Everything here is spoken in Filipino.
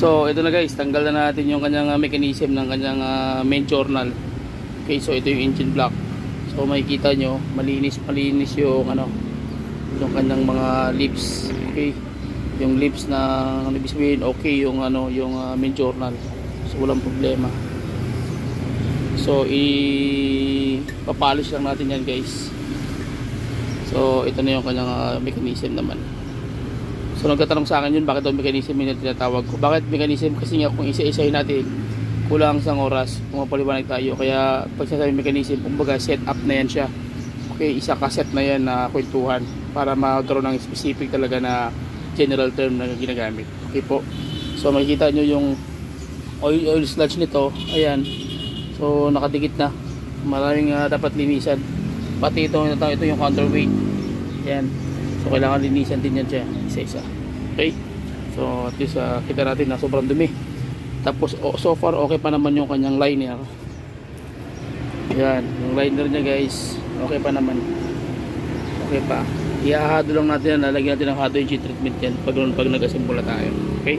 So, ito na guys, tanggal na natin yung kanyang ah, mechanism ng kanyang ah, main journal. Okay, so ito yung engine block. So, makikita nyo, malinis, malinis yung ano, yung kanyang mga lips. Okay, yung lips na, ano sabihin, okay yung ano, yung ah, main journal. So, walang problema. So, i-papolish lang natin yan guys. So, ito na yung kanyang ah, mechanism naman. So nagtatanong sa akin yun bakit daw mechanism yung tinatawag ko. Bakit mechanism? Kasi nga kung isa-isahin natin kulang sa oras pumapaliwanag tayo. Kaya pag sinasabi mechanism, kumbaga set up na yan siya. Okay, isa ka set na yan na kwentuhan para magkaroon ng specific talaga na general term na ginagamit. Okay po. So makikita nyo yung oil, oil sludge nito. Ayan. So nakadikit na. Maraming uh, dapat linisan. Pati ito, ito, ito yung counterweight. Ayan. So kailangan linisan din yan siya isa-isa. Okay? So at least uh, kita natin na sobrang dumi. Tapos oh, so far okay pa naman yung kanyang liner. Yan, yung liner niya guys, okay pa naman. Okay pa. Iahado lang natin yan, lalagyan natin ng hado yung treatment yan pag, pag nag-asimbula tayo. Okay?